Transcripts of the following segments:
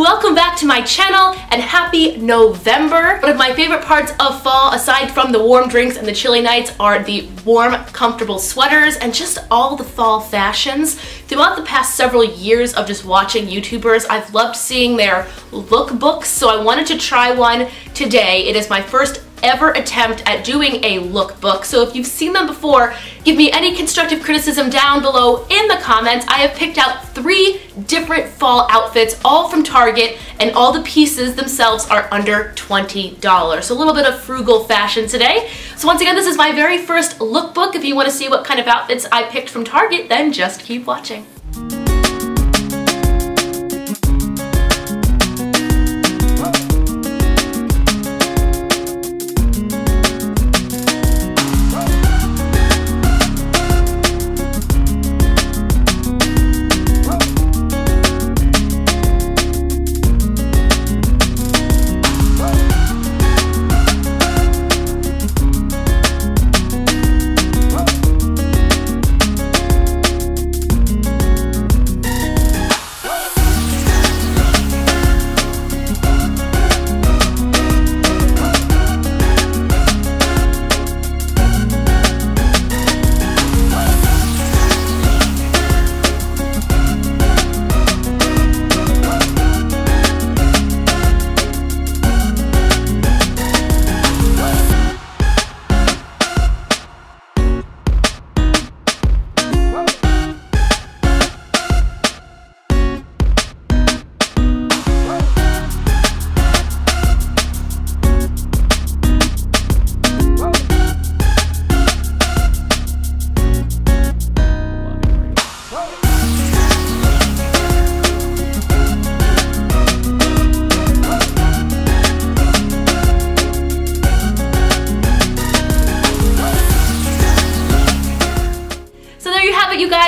welcome back to my channel and happy November. One of my favorite parts of fall, aside from the warm drinks and the chilly nights, are the warm, comfortable sweaters and just all the fall fashions. Throughout the past several years of just watching YouTubers, I've loved seeing their lookbooks, so I wanted to try one today. It is my first ever attempt at doing a lookbook. So if you've seen them before, give me any constructive criticism down below in the comments. I have picked out three different fall outfits, all from Target, and all the pieces themselves are under $20. So a little bit of frugal fashion today. So once again, this is my very first lookbook. If you want to see what kind of outfits I picked from Target, then just keep watching.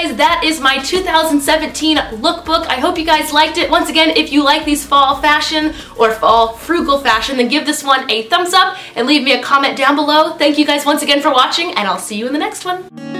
Guys, that is my 2017 lookbook. I hope you guys liked it. Once again, if you like these fall fashion or fall frugal fashion, then give this one a thumbs up and leave me a comment down below. Thank you guys once again for watching, and I'll see you in the next one.